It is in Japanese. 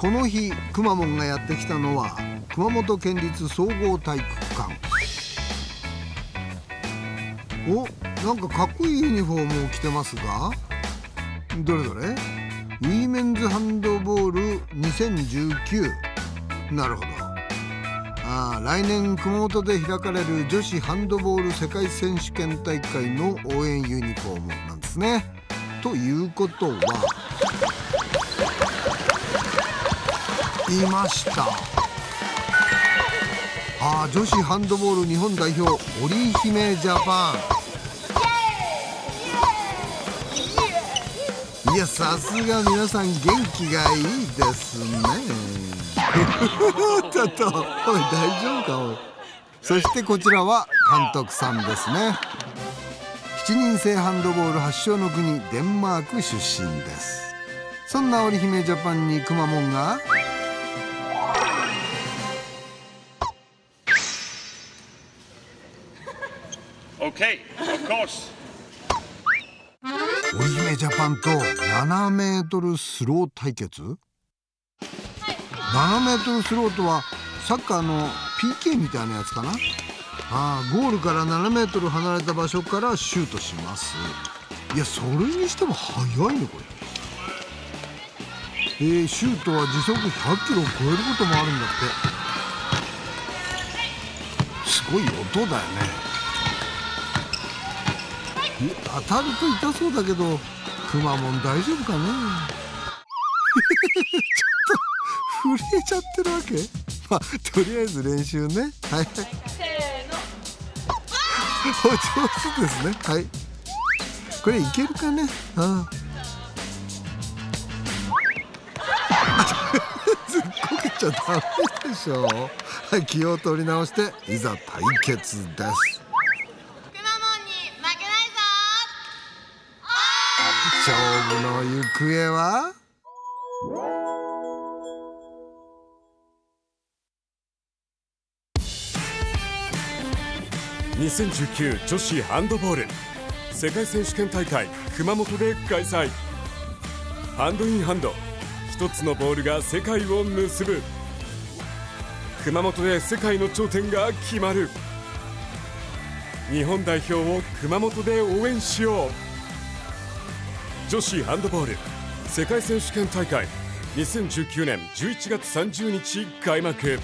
この日くまモンがやってきたのは熊本県立総合体育館。おなんかかっこいいユニフォームを着てますが。どれどれ？ウィメンズハンドボール2019なるほど。ああ来年熊本で開かれる女子ハンドボール世界選手権大会の応援ユニフォームなんですね。ということはいました。あ女子ハンドボール日本代表織姫ジャパン。いやさすが皆さん元気がいいですね。ちょっとおい大丈夫かおい。そしてこちらは監督さんですね。7人制ハンドボール発祥の国デンマーク出身です。そんな織姫ジャパンにくまモンが Okay, of course. 織姫ジャパンと7メートルスロー対決？7メートルスローとはサッカーの PK みたいなやつかな？ああゴールから7メートル離れた場所からシュートします。いやそれにしても速いねこれ。えー、シュートは時速100キロを超えることもあるんだって。すごい音だよね。当たると痛そうだけどくまモン大丈夫かね ちょっと震えちゃってるわけ？まあとりあえず練習ね。はい。せーのお上手ですね。はい。これいけるかね？あ。ずっこけちゃダメでしょ。はい気を取り直していざ対決です。の行方は？2019女子ハンドボール。世界選手権大会熊本で開催。ハンドインハンド。一つのボールが世界を結ぶ。熊本で世界の頂点が決まる。日本代表を熊本で応援しよう。女子ハンドボール世界選手権大会。2019年11月30日開幕。